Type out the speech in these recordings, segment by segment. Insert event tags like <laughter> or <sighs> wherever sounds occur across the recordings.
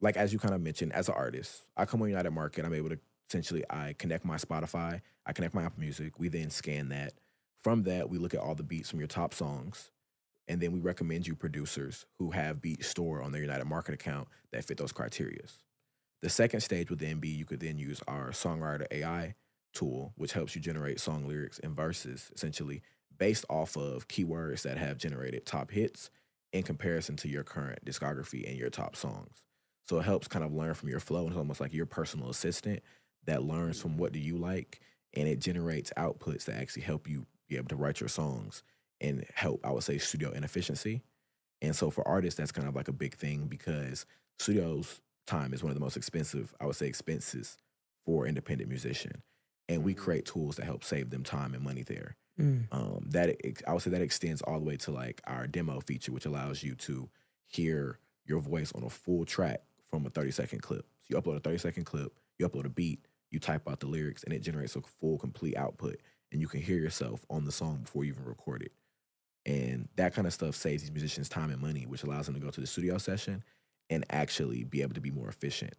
like as you kind of mentioned, as an artist, I come on United Market. I'm able to essentially I connect my Spotify, I connect my Apple Music. We then scan that. From that, we look at all the beats from your top songs, and then we recommend you producers who have beats stored on their United Market account that fit those criterias. The second stage would then be you could then use our songwriter AI tool, which helps you generate song lyrics and verses essentially based off of keywords that have generated top hits in comparison to your current discography and your top songs. So it helps kind of learn from your flow. And it's almost like your personal assistant that learns from what do you like and it generates outputs that actually help you be able to write your songs and help, I would say, studio inefficiency. And so for artists, that's kind of like a big thing because studios time is one of the most expensive, I would say, expenses for independent musician. And we create tools that help save them time and money there. Mm. Um, that I would say that extends all the way to like our demo feature, which allows you to hear your voice on a full track from a 30 second clip. So you upload a 30 second clip, you upload a beat, you type out the lyrics, and it generates a full, complete output. And you can hear yourself on the song before you even record it. And that kind of stuff saves these musicians time and money, which allows them to go to the studio session and actually be able to be more efficient.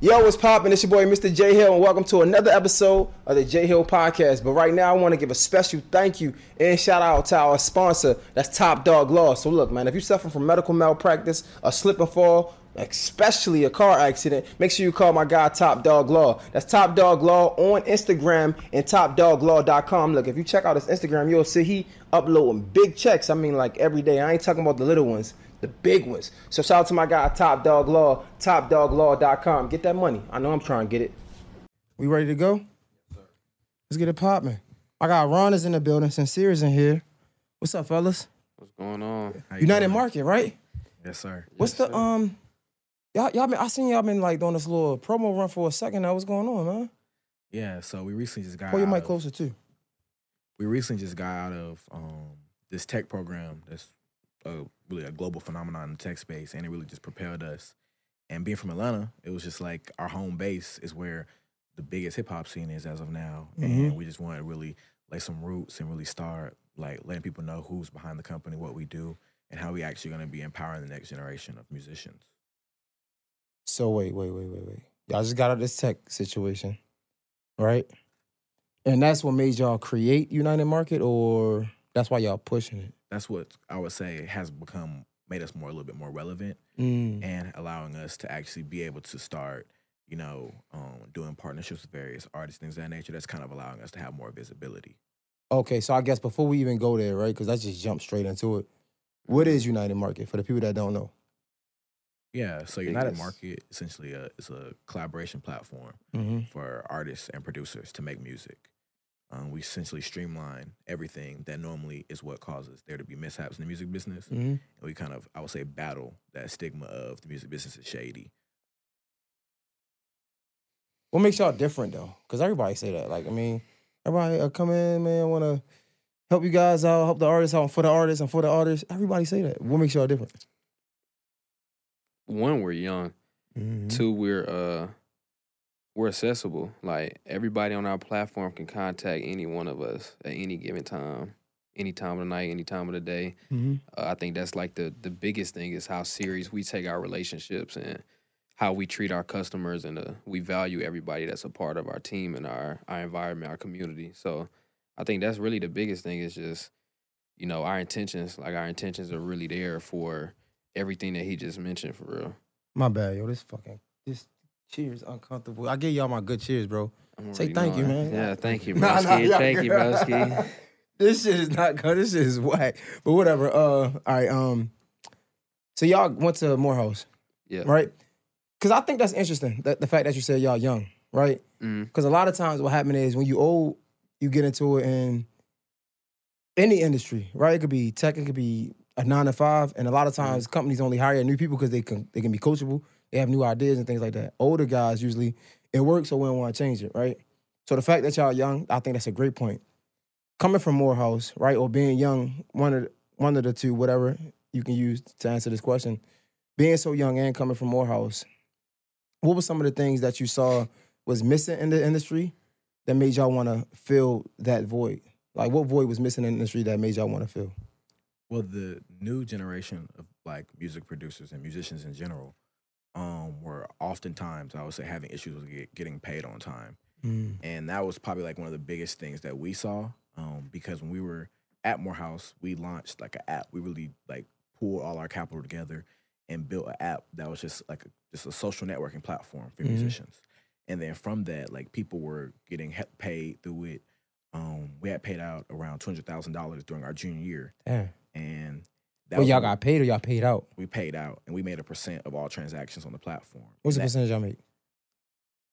Yo, what's poppin'? It's your boy, Mr. Jay Hill, and welcome to another episode of the Jay Hill Podcast. But right now, I want to give a special thank you and shout out to our sponsor, that's Top Dog Law. So, look, man, if you're suffering from medical malpractice, a slip and fall, especially a car accident, make sure you call my guy Top Dog Law. That's Top Dog Law on Instagram and TopDogLaw.com. Look, if you check out his Instagram, you'll see he uploading big checks. I mean, like every day. I ain't talking about the little ones the big ones. So shout out to my guy Top Dog Law, topdoglaw.com. Get that money. I know I'm trying to get it. We ready to go? Let's get it popping. I got Ron is in the building, Sincere is in here. What's up, fellas? What's going on? How United doing? Market, right? Yes, sir. What's the um y'all y'all been I seen y'all been like doing this little promo run for a second now. What's going on, man? Yeah, so we recently just got Pull your out mic of- closer too. we recently just got out of um, this tech program that's a, really a global phenomenon in the tech space, and it really just propelled us. And being from Atlanta, it was just like our home base is where the biggest hip hop scene is as of now, mm-hmm. and we just wanted to really lay some roots and really start like letting people know who's behind the company, what we do, and how we actually going to be empowering the next generation of musicians. So wait, wait, wait, wait, wait. Y'all just got out of this tech situation, right? And that's what made y'all create United Market, or that's why y'all pushing it? That's what I would say has become made us more a little bit more relevant Mm. and allowing us to actually be able to start, you know, um, doing partnerships with various artists, things of that nature. That's kind of allowing us to have more visibility. Okay, so I guess before we even go there, right? Because I just jumped straight into it. What is United Market for the people that don't know? Yeah. So United Biggest- Market essentially a, is a collaboration platform Mm-hmm. for artists and producers to make music. Um, we essentially streamline everything that normally is what causes there to be mishaps in the music business. Mm-hmm. And we kind of, I would say, battle that stigma of the music business is shady. What makes y'all different though? Because everybody say that. Like, I mean, everybody uh, come in, man, want to help you guys out, help the artists out for the artists and for the artists. Everybody say that. What makes y'all different? One, we're young. Mm-hmm. Two, we're uh we're accessible. Like everybody on our platform can contact any one of us at any given time, any time of the night, any time of the day. Mm-hmm. Uh, I think that's like the the biggest thing is how serious we take our relationships and how we treat our customers and uh, we value everybody that's a part of our team and our our environment, our community. So I think that's really the biggest thing is just you know our intentions. Like our intentions are really there for everything that he just mentioned for real. My bad, yo. This fucking this cheers uncomfortable. I give y'all my good cheers, bro. Say thank you, man. Yeah, thank you, <laughs> Nah, broski. nah, thank you, broski. <laughs> this shit is not good. This shit is whack. But whatever. Uh, all right. Um, so y'all went to Morehouse, Yeah. right? Because I think that's interesting. That the fact that you said y'all young, right? Mm, Because a lot of times what happens is when you old, you get into it in any industry, right? It could be tech, it could be a nine to five, and a lot of times companies only hire new people because they can they can be coachable, they have new ideas and things like that. Older guys usually it works, so we don't want to change it, right? So the fact that y'all young, I think that's a great point. Coming from Morehouse, right, or being young, one of the, one of the two, whatever you can use to answer this question. being so young and coming from Morehouse, what were some of the things that you saw was missing in the industry that made y'all want to fill that void? Like, what void was missing in the industry that made y'all want to fill? Well, the new generation of like music producers and musicians in general um, were oftentimes, I would say, having issues with get, getting paid on time. And that was probably like one of the biggest things that we saw um, because when we were at Morehouse, we launched like an app. We really like pulled all our capital together and built an app that was just like a, just a social networking platform for Mhm. musicians. And then from that, like people were getting he- paid through it. Um, we had paid out around two hundred thousand dollars during our junior year, Damn. and that Well, y'all got paid or y'all paid out? we paid out, and we made a percent of all transactions on the platform. What's the percentage y'all make?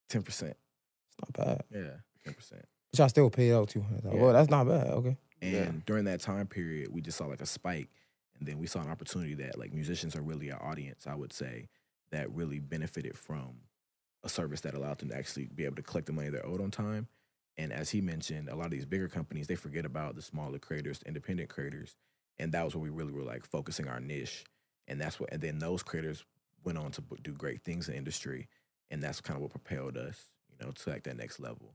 Ten percent. It's not bad. Yeah, ten percent. But y'all still paid out two hundred. Yeah. Well, that's not bad. Okay. And Yeah. during that time period, we just saw like a spike. And then we saw an opportunity that like musicians are really our audience, I would say, that really benefited from a service that allowed them to actually be able to collect the money they're owed on time. And as he mentioned, a lot of these bigger companies, they forget about the smaller creators, the independent creators. And that was where we really were like focusing our niche. And that's what, and then those creators went on to do great things in the industry. And that's kind of what propelled us, you know, to like that next level.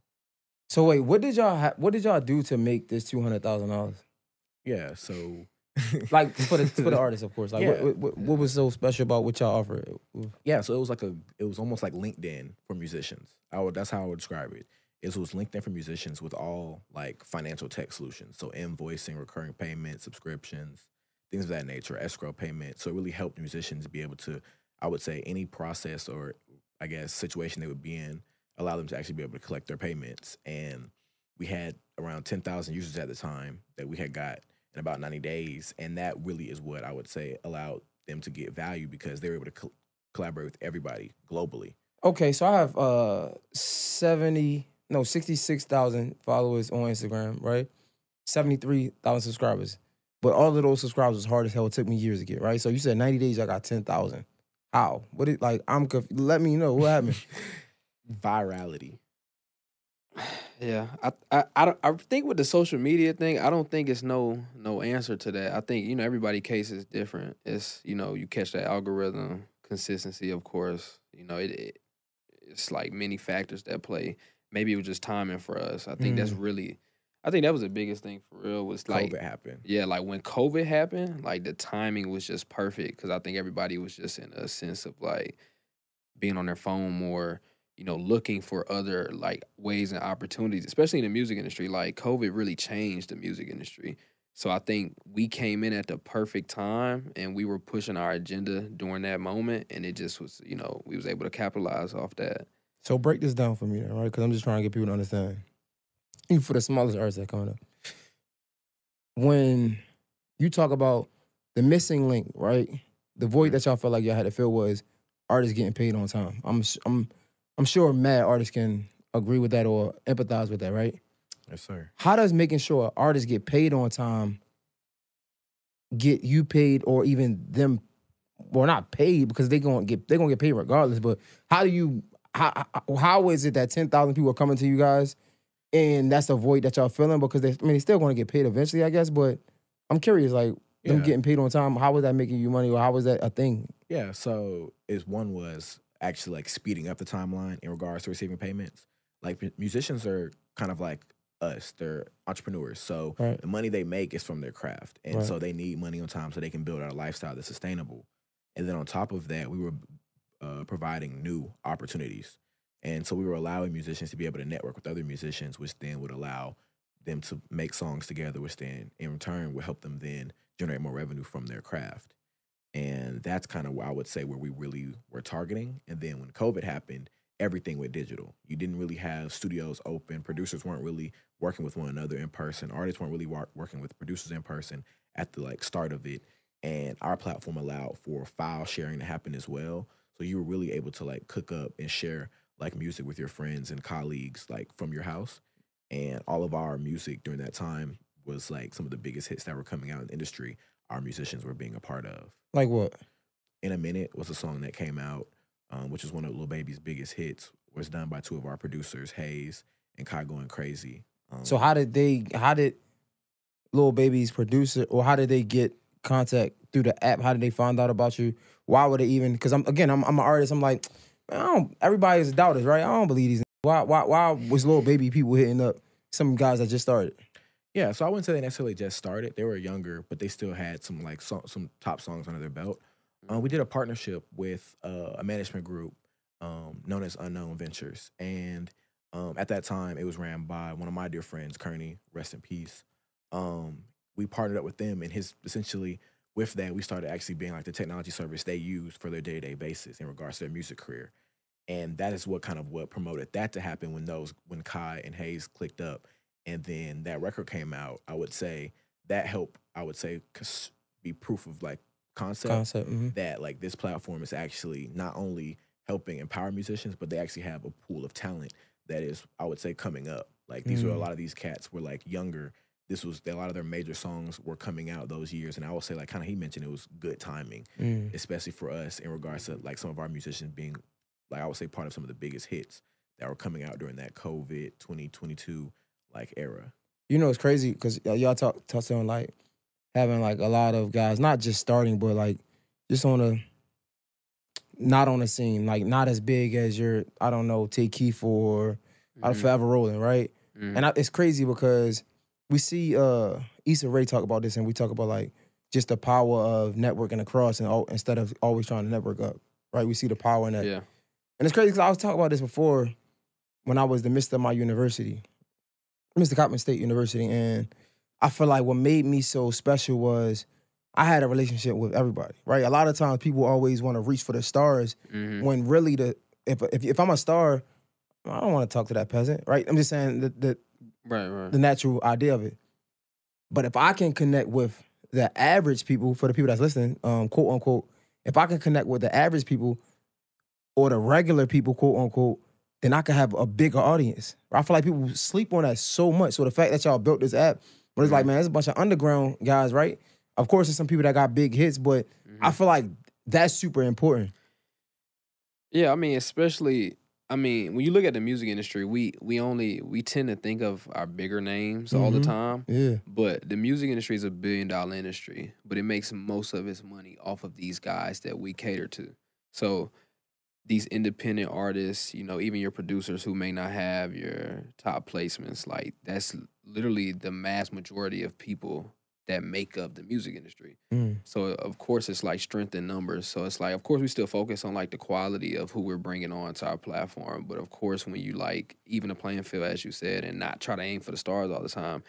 So wait, what did y'all ha- what did y'all do to make this two hundred thousand dollars? Yeah. So, <laughs> Like for the for the <laughs> artists, of course. Like Yeah. what, what, what was so special about what y'all offered? Yeah, so it was like a it was almost like LinkedIn for musicians. I would that's how I would describe it. It was LinkedIn for musicians with all like financial tech solutions. So invoicing, recurring payments, subscriptions, things of that nature, escrow payments. So it really helped musicians be able to, I would say, any process or I guess situation they would be in, allow them to actually be able to collect their payments. And we had around ten thousand users at the time that we had got in about ninety days, and that really is what I would say allowed them to get value because they were able to col- collaborate with everybody globally. Okay, so I have uh seventy no sixty six thousand followers on Instagram, right? Seventy three thousand subscribers, but all of those subscribers was hard as hell. It took me years to get right. So you said ninety days, I got ten thousand. How? What it like? I'm conf- let me know what happened. <laughs> Virality. <sighs> Yeah, I, I I don't I think with the social media thing, I don't think it's no no answer to that. I think you know everybody case is different. It's you know you catch that algorithm consistency, of course. You know it, it it's like many factors that play. Maybe it was just timing for us. I think that's mm. really, I think that was the biggest thing for real. Was like COVID happened. yeah, like when COVID happened, like the timing was just perfect because I think everybody was just in a sense of like being on their phone more, you know, looking for other like ways and opportunities, especially in the music industry. Like COVID really changed the music industry. So I think we came in at the perfect time and we were pushing our agenda during that moment and it just was, you know, we was able to capitalize off that. So break this down for me, right? Because I'm just trying to get people to understand. Even for the smallest artists that coming up, when you talk about the missing link, right? The void mm-hmm. that y'all felt like y'all had to fill was artists getting paid on time. I'm I'm I'm sure mad artists can agree with that or empathize with that, right? Yes, sir. How does making sure artists get paid on time get you paid or even them well not paid because they gonna get they're gonna get paid regardless, but how do you how how- is it that ten thousand people are coming to you guys and that's the void that y'all feeling because they I mean they still gonna get paid eventually, I guess, but I'm curious, like them Yeah. getting paid on time, how was that making you money or how was that a thing? Yeah. So is one was actually like speeding up the timeline in regards to receiving payments. Like musicians are kind of like us. They're entrepreneurs. So Right. the money they make is from their craft. And Right. so they need money on time so they can build out a lifestyle that's sustainable. And then on top of that, we were uh, providing new opportunities. And so we were allowing musicians to be able to network with other musicians, which then would allow them to make songs together, which then in return would help them then generate more revenue from their craft. And that's kind of where I would say where we really were targeting. And then when COVID happened, everything went digital. You didn't really have studios open. Producers weren't really working with one another in person. Artists weren't really wor- working with producers in person at the like start of it. And our platform allowed for file sharing to happen as well. So you were really able to like cook up and share like music with your friends and colleagues like from your house. And all of our music during that time was like some of the biggest hits that were coming out in the industry. Our musicians were being a part of. Like what? In a Minute was a song that came out, um, which is one of Lil Baby's biggest hits. Was done by two of our producers, Hayes and Kai Going Crazy. Um, So how did they how did Lil Baby's producer or how did they get contact through the app? How did they find out about you? Why would they even? Because I'm again, I'm, I'm an artist. I'm like, man, I don't. Everybody's doubters, right? I don't believe these. Why why why was Lil Baby people hitting up some guys that just started? Yeah, so I wouldn't say they necessarily just started. They were younger, but they still had some like so, some top songs under their belt. Uh, we did a partnership with uh, a management group um, known as Unknown Ventures, and um, at that time it was ran by one of my dear friends, Kearney, rest in peace. Um, we partnered up with them, and his essentially with that we started actually being like the technology service they use for their day to day basis in regards to their music career, and that is what kind of what promoted that to happen when those when Kai and Hayes clicked up and then that record came out, I would say that helped. I would say be proof of like concept, Concept. mhm. that like this platform is actually not only helping empower musicians, but they actually have a pool of talent that is, I would say, coming up. Like these were a Mm. lot of these cats were like younger. This was a lot of their major songs were coming out those years, and I would say like kind of he mentioned it was good timing, Mm. especially for us in regards to like some of our musicians being like I would say part of some of the biggest hits that were coming out during that COVID 2022 like era. You know, it's crazy because y'all talk touched on like having like a lot of guys, not just starting, but like just on a not on the scene, like not as big as your I don't know Tay Keith or out of Mhm, Forever Rolling, right? mhm. And I, it's crazy because we see uh Issa Rae talk about this, and we talk about like just the power of networking across, and all, instead of always trying to network up, right? We see the power in that. yeah, And it's crazy because I was talking about this before when I was the Mr. of my university, Mr. Coppin State University. And I feel like what made me so special was I had a relationship with everybody, right? A lot of times people always want to reach for the stars mhm, when really the if if, if I'm a star, I don't want to talk to that peasant, right? I'm just saying that, the right, right. the natural idea of it. But if I can connect with the average people, for the people that's listening, um, quote unquote, if I can connect with the average people or the regular people, quote unquote, then I can have a bigger audience. I feel like people sleep on that so much. So the fact that y'all built this app, but it's like, man, there's a bunch of underground guys, right? Of course, there's some people that got big hits, but I feel like that's super important. Yeah, I mean, especially I mean, when you look at the music industry, we we only we tend to think of our bigger names all the Mhm. time. Yeah. But the music industry is a billion dollar industry, but it makes most of its money off of these guys that we cater to. So these independent artists, you know, even your producers who may not have your top placements, like that's literally the mass majority of people that make up the music industry. Mm. So of course it's like strength in numbers. So it's like of course we still focus on like the quality of who we're bringing on to our platform, but of course when you like even the playing field as you said and not try to aim for the stars all the time,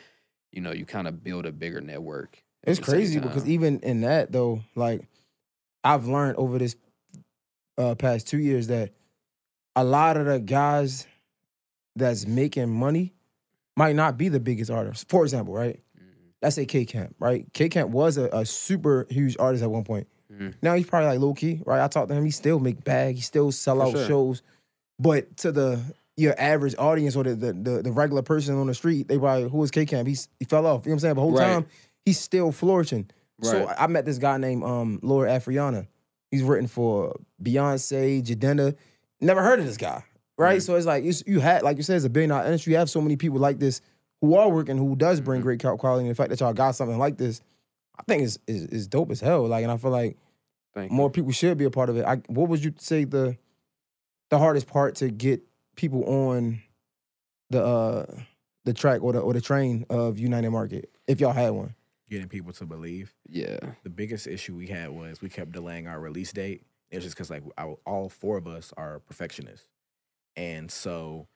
you know, you kind of build a bigger network. It's crazy because even in that though, like I've learned over this uh, past two years that a lot of the guys that's making money might not be the biggest artists. For example, right? Let's say K Camp, right? K Camp was a, a super huge artist at one point. mhm. Now he's probably like low key, right? I talked to him. He still make bag. He still sell out sure. shows. But to the your average audience or the the, the, the regular person on the street, they probably who is K Camp? He's he fell off. You know what I'm saying? But the whole Right. time he's still flourishing. Right. So I met this guy named um Laura Afriana. He's written for Beyonce, Jadena. Never heard of this guy, right? Mhm. So it's like it's, you had, like you said, it's a billion dollar industry. You have so many people like this who are working, who does bring Mhm. great quality. And the fact that y'all got something like this, I think is is, is dope as hell. Like, and I feel like Thank more you. people should be a part of it. I, what would you say the the hardest part to get people on the uh the track or the or the train of United Market if y'all had one? Getting people to believe. Yeah. The biggest issue we had was we kept delaying our release date. It was just because like our, all four of us are perfectionists, and so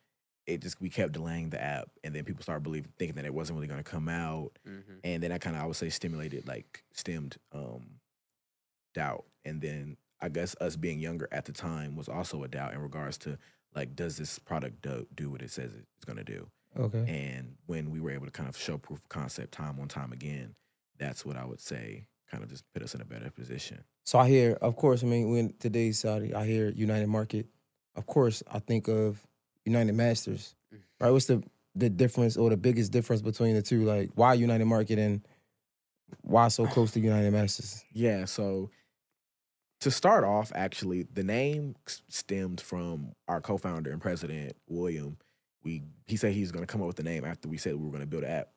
it just we kept delaying the app, and then people started believing thinking that it wasn't really going to come out, Mhm. and then that kind of I would say stimulated like stemmed um doubt, and then I guess us being younger at the time was also a doubt in regards to like does this product do, do what it says it's going to do. Okay. And when we were able to kind of show proof of concept time on time again, that's what I would say kind of just put us in a better position. So I hear, of course, I mean, when today's Saudi, I hear United Market. Of course, I think of United Masters. Mm. Right? What's the the difference or the biggest difference between the two? Like, why United Market and why so close to United Masters? Yeah, so to start off, actually, the name s- stemmed from our co-founder and president, William. We he said he's going to come up with the name after we said we were going to build an app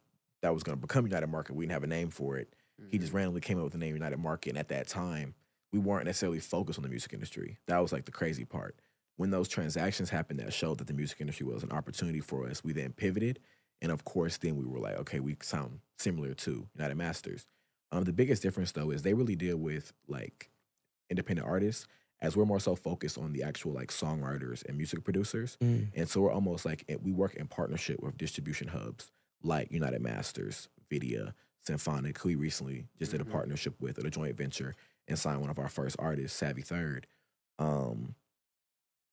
that was going to become United Market. We didn't have a name for it, He just randomly came up with the name United Market. And at that time, we weren't necessarily focused on the music industry. That was like the crazy part. When those transactions happened that showed that the music industry was an opportunity for us, we then pivoted. And of course, then we were like, okay, we sound similar to United Masters. Um, the biggest difference though is they really deal with like independent artists as we're more so focused on the actual like songwriters and music producers. Mm. And so we're almost like we work in partnership with distribution hubs like United Masters, Vydia, Symphonic, who we recently just did a Mhm. partnership with at a joint venture and signed one of our first artists, Savvy Third. Um,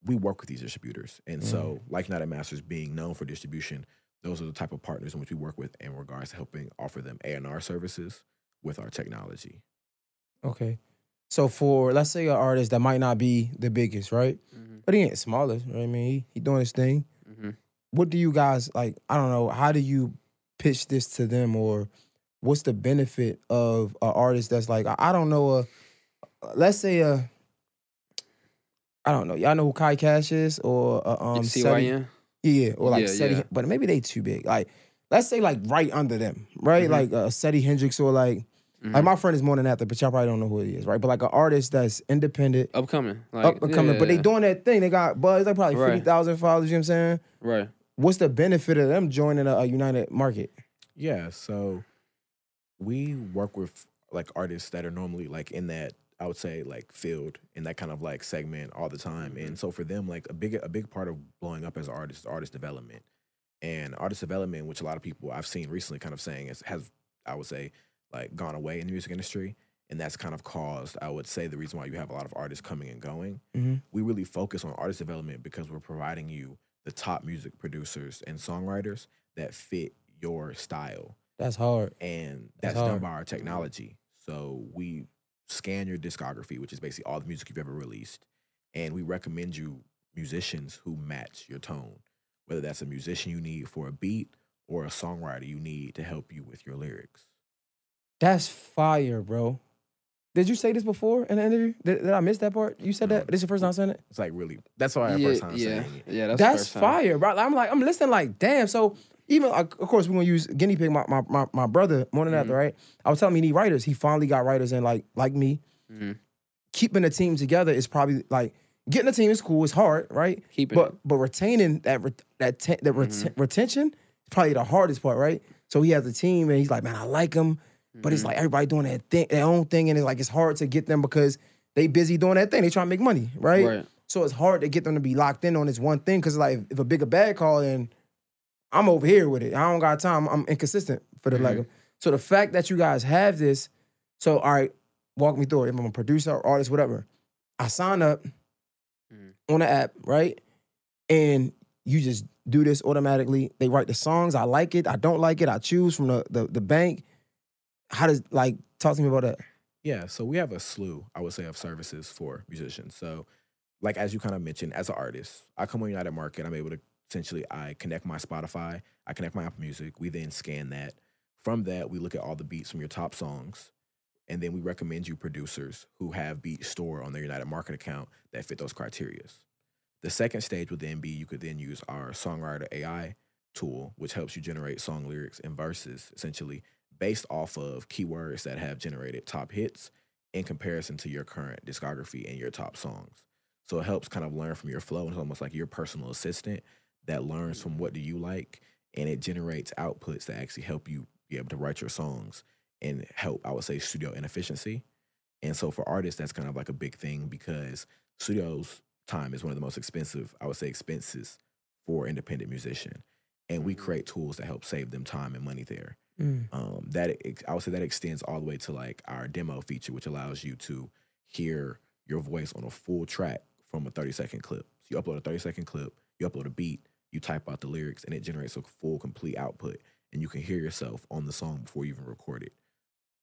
we work with these distributors. And so, like United Masters being known for distribution, those are the type of partners in which we work with in regards to helping offer them A&R services with our technology. Okay. So for let's say an artist that might not be the biggest, right? Mhm. But he ain't smaller. Right? I mean, he, he doing his thing. Mhm. What do you guys like? I don't know. How do you pitch this to them, or what's the benefit of an artist that's like I, I don't know a let's say a I don't know. Y'all know who Kai Cash is or uh, um Seti- CYN. Yeah, or like Yeah, Seti, yeah. but maybe they too big. Like let's say like right under them, right? Mhm. Like uh, Seti Hendrix or like like Mhm. my friend is more than that, but y'all probably don't know who he is, right? But like an artist that's independent, upcoming, like, up and coming, but they doing that thing. They got buzz. They probably Right. fifty thousand followers. You know what I'm saying? right. What's the benefit of them joining a, a United Market? Yeah, so we work with like artists that are normally like in that I would say like field in that kind of like segment all the time. And so for them, like a big a big part of blowing up as artists artist is artist development. And artist development, which a lot of people I've seen recently kind of saying is has I would say like gone away in the music industry. And that's kind of caused, I would say, the reason why you have a lot of artists coming and going. Mhm. We really focus on artist development because we're providing you the top music producers and songwriters that fit your style That's hard. and That's that's, done by our technology. So we scan your discography, which is basically all the music you've ever released, and we recommend you musicians who match your tone. Whether that's a musician you need for a beat or a songwriter you need to help you with your lyrics. That's fire, bro. Did you say this before in the interview? Did, did I miss that part? You said that. This is your first time i'm saying it. It's like really that's why our yeah, first time yeah, saying it. yeah. That's, That's, first time. fire, bro. I'm like, I'm listening, like, damn. So even, of course, we're gonna use guinea pig. My my my, my brother, more than that, Mhm. right? I was telling him he need writers. He finally got writers, and like like me, Mhm. keeping a team together is probably like getting a team is cool. It's hard, right? Keeping But it. but retaining that ret- that te- that ret- Mhm. retention is probably the hardest part, right? So he has a team, and he's like, man, I like him, but it's Mhm. like everybody doing their thing, their own thing, and it's like it's hard to get them because they busy doing that thing. They trying to make money, right? right. So it's hard to get them to be locked in on this one thing because like if a bigger bag call in, I'm over here with it. I don't got time. I'm inconsistent for the like. So the fact that you guys have this, so all right, walk me through it. If I'm a producer, or artist, whatever, I sign up Mhm. on the app, right? And you just do this automatically. They write the songs. I like it. I don't like it. I choose from the the, the bank. How does like talk to me about that? Yeah, so we have a slew, I would say, of services for musicians. So, like as you kind of mentioned, as an artist, I come on United Market. I'm able to essentially I connect my Spotify, I connect my Apple Music. We then scan that. From that, we look at all the beats from your top songs, and then we recommend you producers who have beats stored on their United Market account that fit those criterias. The second stage would then be you could then use our songwriter AI tool, which helps you generate song lyrics and verses essentially based off of keywords that have generated top hits in comparison to your current discography and your top songs. So it helps kind of learn from your flow. It's almost like your personal assistant that learns from what do you like and it generates outputs that actually help you be able to write your songs and help, I would say, studio inefficiency. And so for artists, that's kind of like a big thing because studios time is one of the most expensive, I would say, expenses for independent musician. And we create tools that help save them time and money there Mm. um, that I would say that extends all the way to like our demo feature, which allows you to hear your voice on a full track from a 30 second clip. So you upload a 30 second clip, you upload a beat, you type out the lyrics, and it generates a full complete output, and you can hear yourself on the song before you even record it.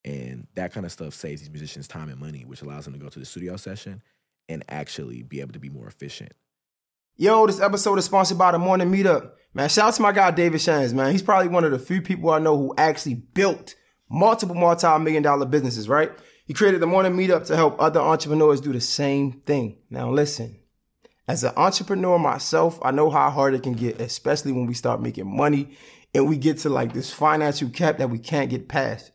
And that kind of stuff saves these musicians time and money, which allows them to go to the studio session and actually be able to be more efficient. Yo, this episode is sponsored by the Morning Meetup. Man, shout out to my guy David Shands, man. He's probably one of the few people I know who actually built multiple multi-million dollar businesses, right? He created the Morning Meetup to help other entrepreneurs do the same thing. Now listen, as an entrepreneur myself, I know how hard it can get, especially when we start making money and we get to like this financial cap that we can't get past.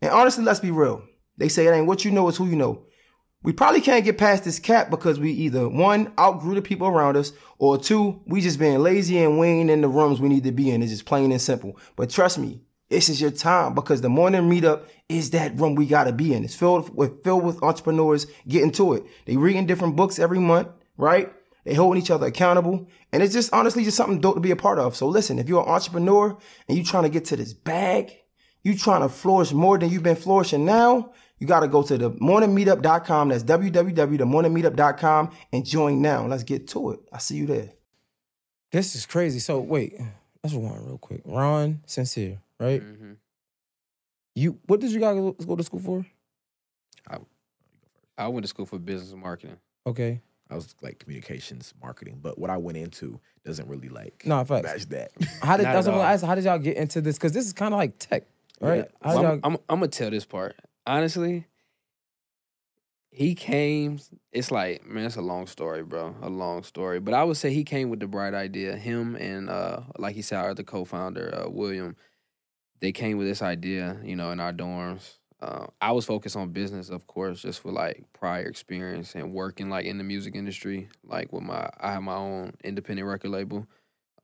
And honestly, let's be real. They say it ain't what you know, it's who you know. We probably can't get past this cap because we either one outgrew the people around us, or two, we just being lazy and we ain't in the rooms we need to be in. It's just plain and simple. But trust me, this is your time because the morning meetup is that room we gotta be in. It's filled with filled with entrepreneurs getting to it. They reading different books every month, right? They holding each other accountable. And it's just honestly just something dope to be a part of. So listen, if you're an entrepreneur and you trying to get to this bag, you trying to flourish more than you've been flourishing now, you got to go to the morningmeetup.com. That's www.themorningmeetup.com and join now. Let's get to it. I see you there. This is crazy. So wait, let's rewind real quick. Ron Sincere, right? Mhm. You what did you guys go- go to school for? I went to school for business and marketing. Okay. I was like communications marketing, but what I went into doesn't really like No, facts. match that. <laughs> How did Not that's at what I'm all. gonna how did y'all get into this? Because this is kind of like tech, right? Yeah. How So did I'm, I'm, I'm gonna tell this part. Honestly, he came. It's like man, it's a long story, bro. A long story. But I would say he came with the bright idea. Him and uh, like he said, our other co-founder, uh, William. They came with this idea, you know, in our dorms. Uh, I was focused on business, of course, just for like prior experience and working like in the music industry. Like with my, I have my own independent record label.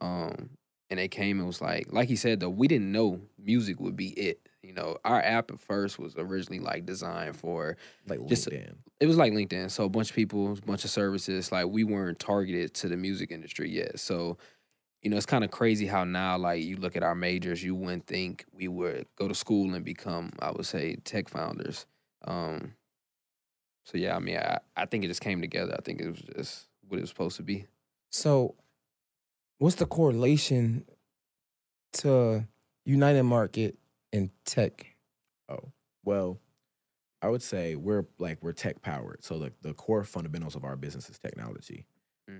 Um, and they came and was like, like he said though, we didn't know music would be it. You know, our app at first was originally like designed for like Just- LinkedIn. it was like LinkedIn, so a bunch of people, a bunch of services. Like we weren't targeted to the music industry yet. So, you know, it's kind of crazy how now, like you look at our majors, you wouldn't think we would go to school and become, I would say, tech founders. Um, so yeah, I mean, I, I think it just came together. I think it was just what it was supposed to be. so what's the correlation to United Market and tech? Oh, well, I would say we're like we're tech powered. So like the core fundamentals of our business is technology.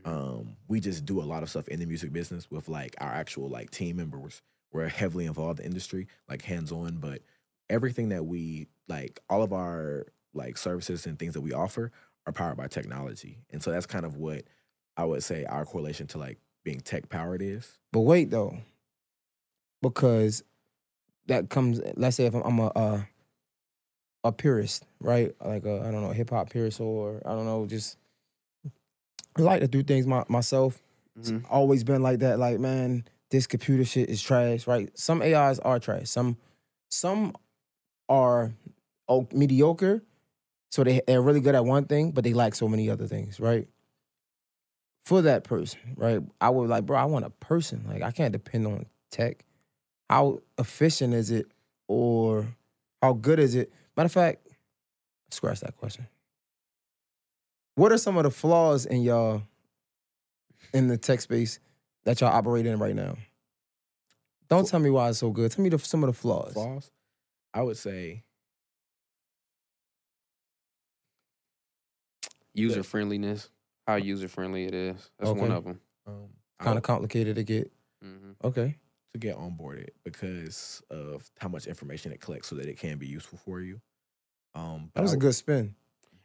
Um, we just do a lot of stuff in the music business with like our actual like team members. We're heavily involved in the industry, like hands on, but everything that we like, all of our like services and things that we offer are powered by technology. And so that's kind of what I would say our correlation to like being tech powered is. But wait though, because that comes. Let's say if I'm, I'm a uh, a purist, right? Like I I don't know, hip hop purist, or I don't know, just I like to do things my, myself. It's Mhm. always been like that. Like man, this computer shit is trash, right? Some AIs are trash. Some some are oh, mediocre, so they they're really good at one thing, but they lack so many other things, right? For that person, right? I would like, bro, I want a person. Like I can't depend on tech. How efficient is it, or how good is it? Matter of fact, scratch that question. What are some of the flaws in y'all in the tech space that y'all operate in right now? Don't tell me why it's so good. Tell me the, some of the flaws. Flaws, I would say User friendliness, how user friendly it is. That's one of them. um, Kind of complicated to get. hmm Okay. to get onboarded because of how much information it collects so that it can be useful for you. Um, That was I a would- good spin.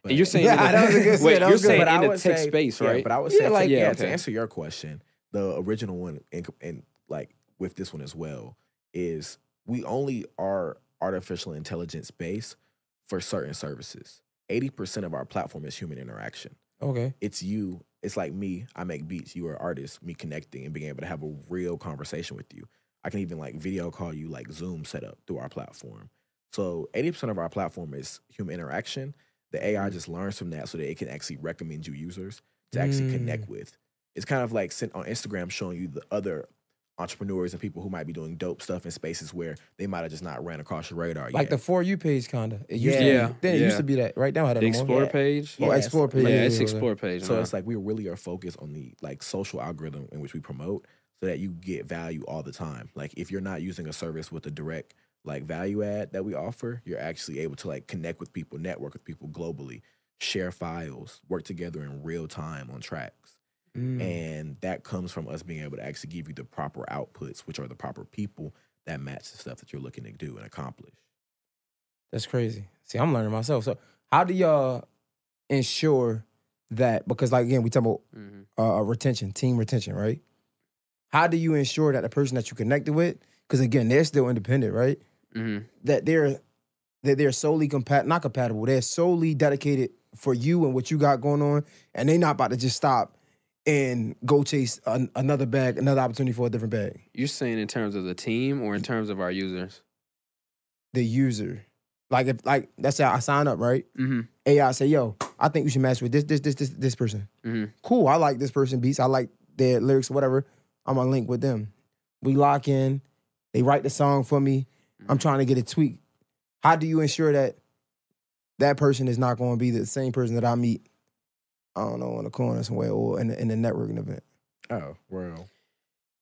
And you're saying Yeah, <laughs> that was a good- wait, you're saying But I in the would tech say- space, yeah, right? but I would Yeah, say, like- to, yeah, Yeah, to answer your question, the original one and, and like with this one as well is we only are artificial intelligence based for certain services. 80% of our platform is human interaction. Okay. It's you, it's like me, I make beats, you are an artist, me connecting and being able to have a real conversation with you. I can even like video call you like Zoom setup through our platform. So 80% of our platform is human interaction. The AI just learns from that so that it can actually recommend you users to actually connect mm. with. It's kind of like sent on Instagram showing you the other entrepreneurs and people who might be doing dope stuff in spaces where they might have just not ran across your radar Like yet. the for you page, kinda. It used to Yeah. be, then it used to be that. Right now, I The don't know. Oh, explore Yeah. page. Oh, Yeah, explore page. Yeah, it's explore page. So now. it's like we really are focused on the like social algorithm in which we promote so that you get value all the time. Like if you're not using a service with a direct like value add that we offer, you're actually able to like connect with people, network with people globally, share files, work together in real time on tracks. Mm. And that comes from us being able to actually give you the proper outputs, which are the proper people that match the stuff that you're looking to do and accomplish. That's crazy. See, I'm learning myself. So, how do y'all ensure that? Because, like again, we talk about Mhm. uh, retention, team retention, right? How do you ensure that the person that you connected with, because again, they're still independent, right? Mhm. That they're that they're solely compat not compatible. They're solely dedicated for you and what you got going on, and they're not about to just stop and go chase an, another bag, another opportunity for a different bag. You're saying in terms of the team or in terms of our users? The user, like if like that's how I sign up, right? Mm-hmm. AI say, "Yo, I think you should match with this, this, this, this, this person." Mhm. Cool. I like this person beats. I like their lyrics, whatever. I'm gonna link with them. We lock in. They write the song for me. I'm trying to get it tweaked. How do you ensure that that person is not going to be the same person that I meet? I don't know on the corner somewhere or in the, in the networking event. Oh well,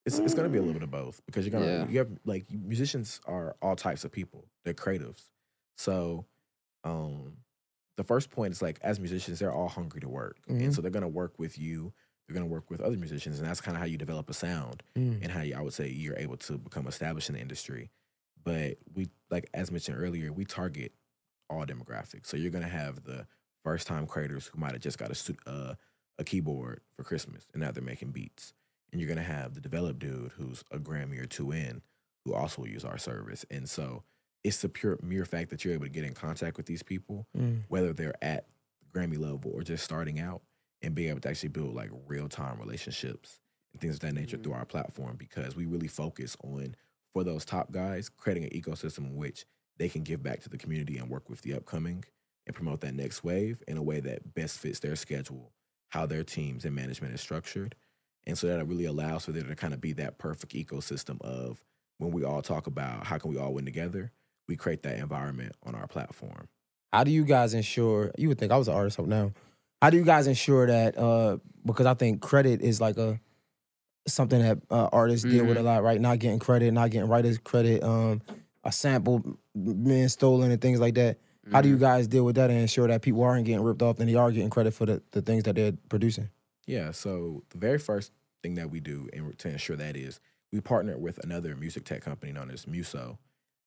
it's it's gonna be a little bit of both because you're gonna Yeah. you have like musicians are all types of people. They're creatives, so um, the first point is like as musicians, they're all hungry to work, Mhm. and so they're gonna work with you. They're gonna work with other musicians, and that's kind of how you develop a sound and how you, I would say you're able to become established in the industry. But we, like as mentioned earlier, we target all demographics. So you're gonna have the first time creators who might have just got a uh, a keyboard for Christmas and now they're making beats, and you're gonna have the developed dude who's a Grammy or two in who also use our service. And so it's the pure mere fact that you're able to get in contact with these people, Mm. whether they're at Grammy level or just starting out, and being able to actually build like real time relationships and things of that nature through our platform because we really focus on for those top guys creating an ecosystem in which they can give back to the community and work with the upcoming and promote that next wave in a way that best fits their schedule, how their teams and management is structured. And so that it really allows for there to kind of be that perfect ecosystem of when we all talk about how can we all win together, we create that environment on our platform. How do you guys ensure? You would think I was an artist up now. How do you guys ensure that? Uh, because I think credit is like a something that uh, artists deal with a lot, right? Not getting credit, not getting writers credit, um, a sample being stolen and things like that. How do you guys deal with that and ensure that people aren't getting ripped off and they are getting credit for the, the things that they're producing? Yeah, so the very first thing that we do in, to ensure that is we partner with another music tech company known as Muso,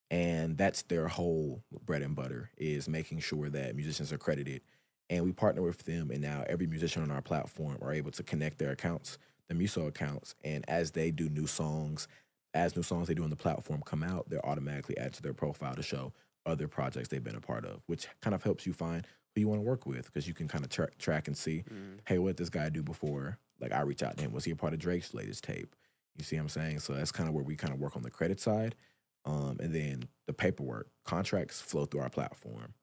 and that's their whole bread and butter is making sure that musicians are credited. And we partner with them, and now every musician on our platform are able to connect their accounts, the Muso accounts, and as they do new songs, as new songs they do on the platform come out, they're automatically added to their profile to show other projects they've been a part of, which kind of helps you find who you want to work with because you can kind of tra- track and see, hey, what did this guy do before? Like I reach out to him, was he a part of Drake's latest tape? You see what I'm saying? So that's kind of where we kind of work on the credit side, um, and then the paperwork contracts flow through our platform.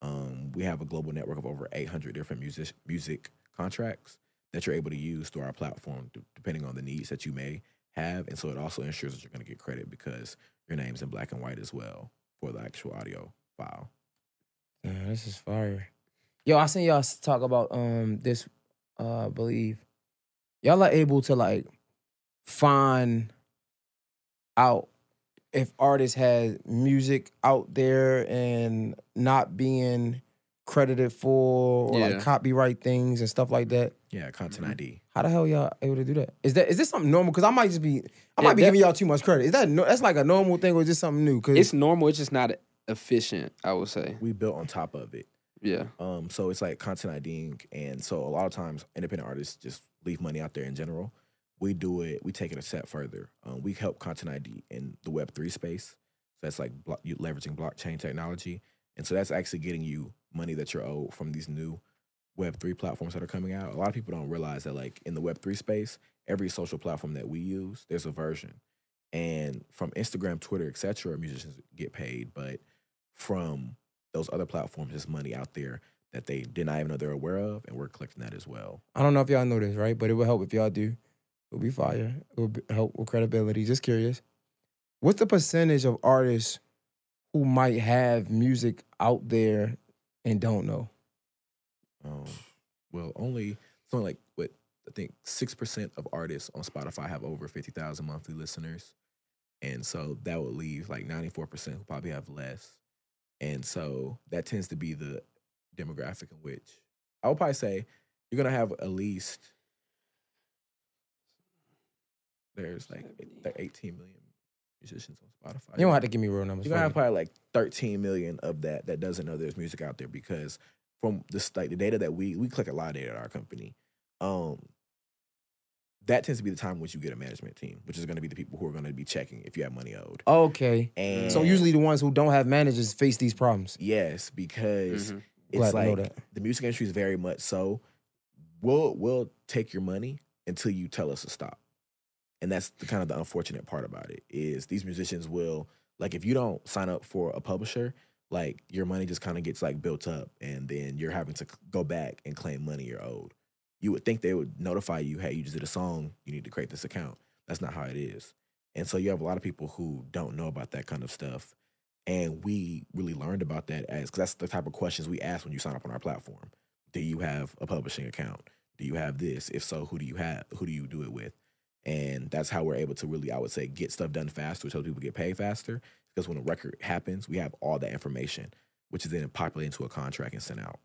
Um, we have a global network of over 800 different music music contracts that you're able to use through our platform, depending on the needs that you may have, and so it also ensures that you're going to get credit because your name's in black and white as well for the actual audio file. Yeah, this is fire. Yo, I seen y'all talk about um this uh I believe y'all are able to like find out if artists had music out there and not being credited for or Yeah. like copyright things and stuff like that. Yeah, content Mhm. ID. How the hell y'all able to do that? Is that is this something normal? Because I might just be I Yeah, might be giving y'all too much credit. Is that no, that's like a normal thing or is this something new? Cause It's normal. It's just not efficient. I would say. We built on top of it. Yeah. Um, so it's like content IDing, and so a lot of times independent artists just leave money out there in general. We do it. We take it a step further. Um, we help content ID in the Web three space. So that's like blo- leveraging blockchain technology, and so that's actually getting you money that you're owed from these new Web three platforms that are coming out. A lot of people don't realize that like in the Web three space, every social platform that we use, there's a version, and from Instagram, Twitter, etc., musicians get paid, but from those other platforms, there's money out there that they did not even know they're aware of, and we're collecting that as well. I don't know if y'all know this, right? But it will help if y'all do. It'll be fire. It'll help with credibility. Just curious. What's the percentage of artists who might have music out there and don't know? Um, well, only only like what I think six percent of artists on Spotify have over fifty thousand monthly listeners, and so that would leave like ninety four percent who probably have less, and so that tends to be the demographic in which I would probably say you're gonna have at least there's like like eighteen million musicians on Spotify. You don't have to give me real numbers. You're gonna have probably like 13 million of that that doesn't know there's music out there because from this like the data that we we collect a lot of data at our company. Um that tends to be the time in which you get a management team, which is going to be the people who are going to be checking if you have money owed. Okay. And So usually the ones who don't have managers face these problems. yes, because Mhm. Glad it's to know like that. the music industry is very much so. We'll we'll take your money until you tell us to stop, and that's the kind of the unfortunate part about it is these musicians will like if you don't sign up for a publisher, like your money just kind of gets like built up, and then you're having to go back and claim money you're owed. You would think they would notify you, hey, you just did a song, you need to create this account. That's not how it is, and so you have a lot of people who don't know about that kind of stuff. And we really learned about that as because that's the type of questions we ask when you sign up on our platform. Do you have a publishing account? Do you have this? If so, who do you have? Who do you do it with? And that's how we're able to really, I would say, get stuff done faster, which helps people get paid faster. Because when a record happens, we have all that information, which is then populated into a contract and sent out.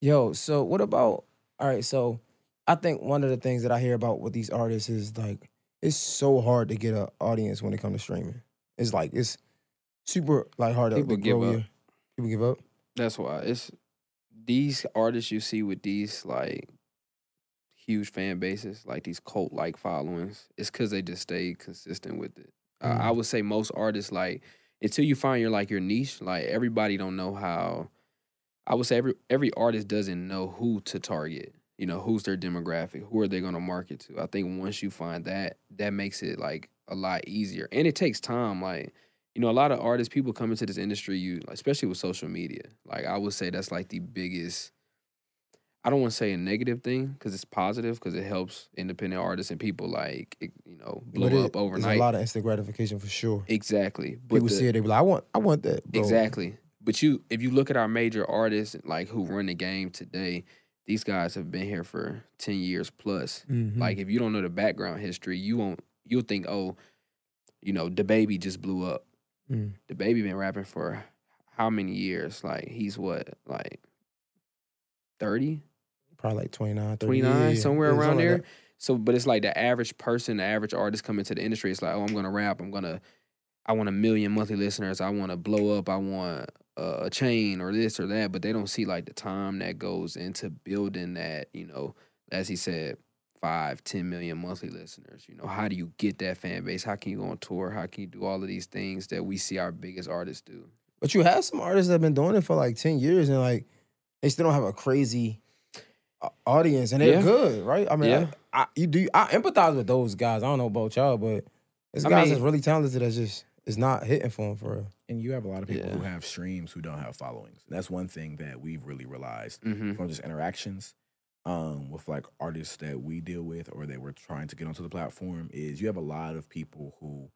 Yo, so what about all right, so I think one of the things that I hear about with these artists is like it's so hard to get an audience when it comes to streaming. It's like it's super like hard to, People to give grow up. your- people give up. That's why it's these artists you see with these like huge fan bases, like these cult like followings. It's because they just stay consistent with it. Uh, I Mm. would say most artists like until you find your like your niche, like everybody don't know how. I would say every every artist doesn't know who to target. You know who's their demographic, who are they going to market to. I think once you find that, that makes it like a lot easier, and it takes time. Like you know, a lot of artists, people come into this industry, you especially with social media. Like I would say that's like the biggest. I don't want to say a negative thing because it's positive because it helps independent artists and people like it, you know blow it- up There's overnight. a lot of instant gratification for sure. exactly, but People the- see it, they be like, I want I want that. Bro. Exactly. But you if you look at our major artists like who run the game today, these guys have been here for 10 years plus. Mhm. Like if you don't know the background history, you won't you'll think, "Oh, you know, the baby just blew up." Mm. The baby been rapping for how many years? Like he's what? Like 30? Probably like 29, 30, 29 yeah, yeah. somewhere Yeah, around there. like So, but it's like the average person, the average artist coming to the industry. It's like, oh, I'm gonna rap. I'm gonna, I want a million monthly listeners. I want to blow up. I want a, a chain or this or that. But they don't see like the time that goes into building that. You know, as he said, five, ten million monthly listeners. You know, how do you get that fan base? How can you go on tour? How can you do all of these things that we see our biggest artists do? But you have some artists that have been doing it for like 10 years and like they still don't have a crazy audience and they're Yeah. good, right? I mean, Yeah. I, I, you do I empathize with those guys. I don't know about y'all, but there's I guys mean- that's really talented that's just is not hitting for them for real. And you have a lot of people who have streams who don't have followings. And that's one thing that we've really realized Mm-hmm. from just interactions um, with like artists that we deal with or that we're trying to get onto the platform is you have a lot of people who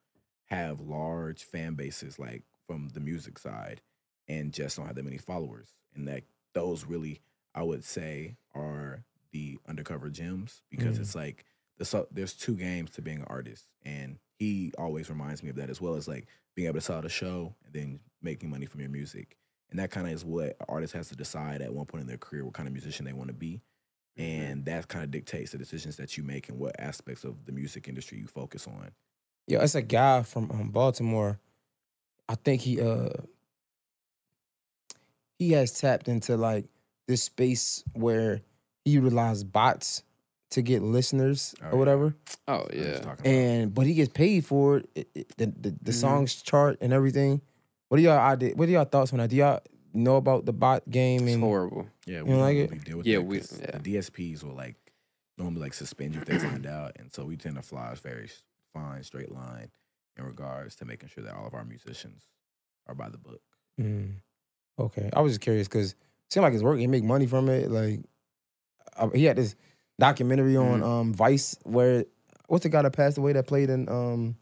have large fan bases like from the music side and just don't have that many followers. And that those really, I would say, are the undercover gems because Mm. it's like there's, there's two games to being an artist. And he always reminds me of that as well as like being able to sell out a show and then making money from your music. And that kind of is what an artist has to decide at one point in their career what kind of musician they want to be. And that kind of dictates the decisions that you make and what aspects of the music industry you focus on. Yo, it's a guy from um, Baltimore. I think he uh he has tapped into like this space where he utilized bots to get listeners Oh, or yeah. whatever. Oh I was just yeah. and but he gets paid for it. it- it- the the, the Mhm. songs chart and everything. What are y'all idea? What are y'all thoughts on that? Do y'all know about the bot game? It's horrible. Yeah, we don't don't like it? deal with Yeah, that we- yeah. the DSPs will like normally like suspend you if they find out, and so we tend to fly a very fine straight line in regards to making sure that all of our musicians are by the book. Mm. okay, I was just curious because it seemed like it's working. He make money from it. Like uh, he had this documentary on Mm-hmm. um Vice where what's the guy that passed away that played in um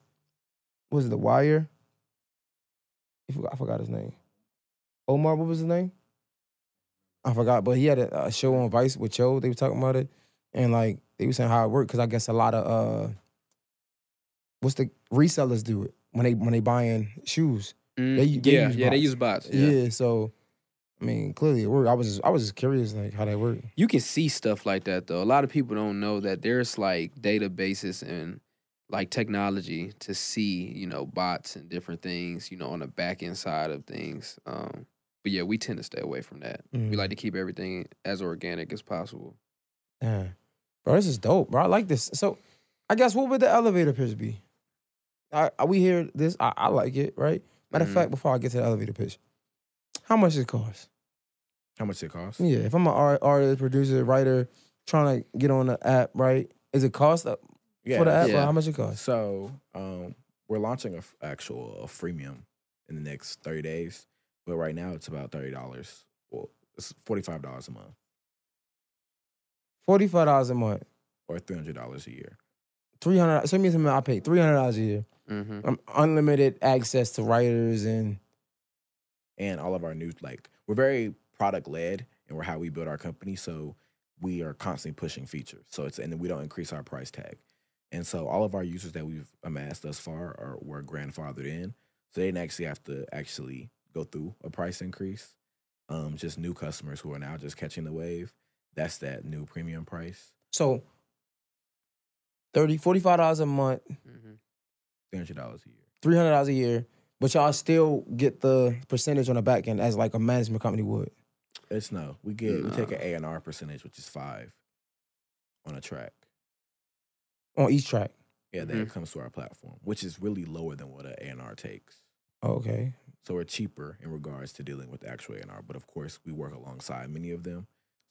what was it The Wire? I forgot, I forgot his name. Omar, what was his name? I forgot, but he had a, a show on Vice with Joe. They were talking about it, and like they were saying how it worked because I guess a lot of uh, what's the resellers do it when they when they buying shoes. Mm, They- they yeah, use yeah, they use bots. Yeah. Yeah. so I mean, clearly it worked. I was just, I was just curious like how that worked. You can see stuff like that though. A lot of people don't know that there's like databases and like technology to see, you know, bots and different things, you know, on the back end side of things. Um, but yeah, we tend to stay away from that. We Mm. like to keep everything as organic as possible. Yeah. Bro, this is dope, bro. I like this. So, I guess what would the elevator pitch be? I, I- we hear this. I, I like it, right? Matter Mhm. of fact, before I get to the elevator pitch, how much it cost? How much it costs? Yeah, if I'm an art, artist, producer, writer, trying to get on the app, right? Is it cost uh, Yeah. for the app? Or Yeah. how much it cost? So um, we're launching a f- actual a freemium in the next thirty days, but right now it's about thirty dollars. Well, it's forty five dollars a month Forty five dollars a month, or three hundred dollars a year. three hundred. So it means I pay three hundred dollars a year. Mm-hmm. Um, unlimited access to writers and and all of our new like we're very product led and we're how we build our company so we are constantly pushing features. So it's and we don't increase our price tag. And so all of our users that we've amassed thus far are were grandfathered in. So they didn't actually have to actually go through a price increase. Um just new customers who are now just catching the wave. That's that new premium price. So 30 45 dollars a month, Mm-hmm. $300 a year. three hundred dollars a year, but y'all still get the percentage on the back end as like a management company would. it's no we get we take an a&r percentage which is five on a track On each track. yeah that Mhm. comes to our platform which is really lower than what an a&r takes Okay. So we're cheaper in regards to dealing with the actual A&R, but of course we work alongside many of them,